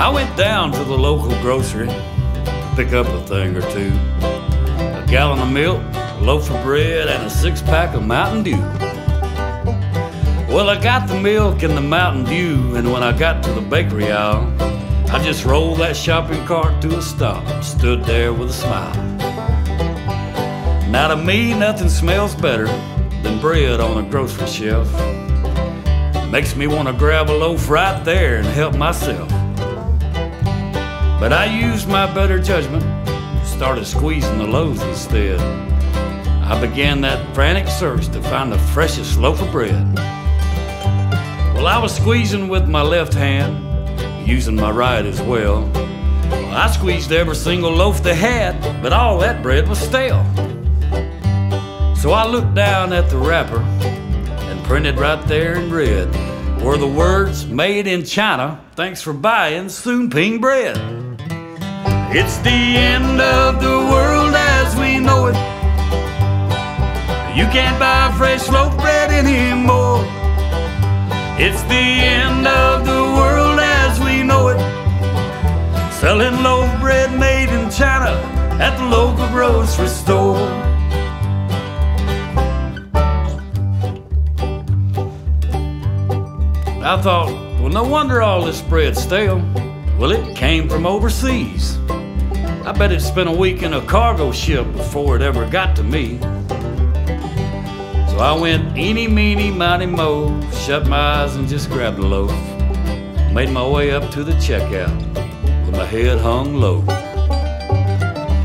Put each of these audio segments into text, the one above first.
I went down to the local grocery to pick up a thing or two. A gallon of milk, a loaf of bread, and a six pack of Mountain Dew. Well, I got the milk and the Mountain Dew, and when I got to the bakery aisle, I just rolled that shopping cart to a stop and stood there with a smile. Now, to me, nothing smells better than bread on a grocery shelf. Makes me want to grab a loaf right there and help myself. But I used my better judgment, started squeezing the loaves instead. I began that frantic search to find the freshest loaf of bread. Well, I was squeezing with my left hand, using my right as well. well. I squeezed every single loaf they had, but all that bread was stale. So I looked down at the wrapper and printed right there in red were the words made in China, thanks for buying Soon Ping bread. It's the end of the world as we know it. You can't buy fresh loaf bread anymore. It's the end of the world as we know it. Selling loaf bread made in China at the local grocery store. I thought, well, no wonder all this bread's stale. Well, it came from overseas. I bet it spent a week in a cargo ship before it ever got to me. So I went eeny, meeny, miny, mo, shut my eyes and just grabbed a loaf. Made my way up to the checkout with my head hung low.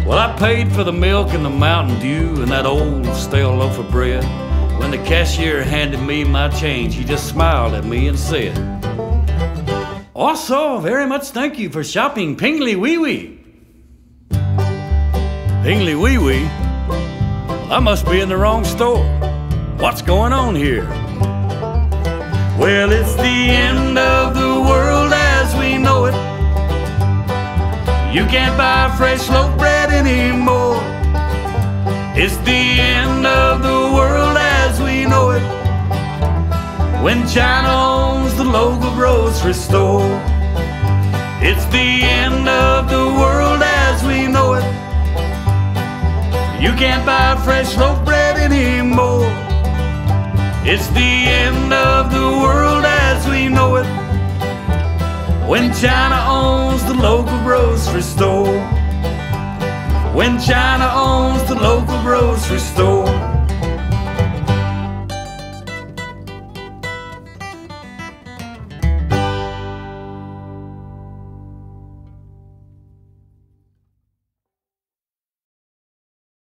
Well, I paid for the milk and the Mountain Dew and that old stale loaf of bread. When the cashier handed me my change, he just smiled at me and said, Also, very much thank you for shopping Pingly Wee Wee. Pingly Wee Wee? I must be in the wrong store. What's going on here? Well, it's the end of the world as we know it. You can't buy fresh loaf bread anymore. It's the end of the world as we know it. When China owns the local grocery store. It's the end of You can't buy fresh loaf bread anymore. It's the end of the world as we know it. When China owns the local grocery store. When China owns the local grocery store.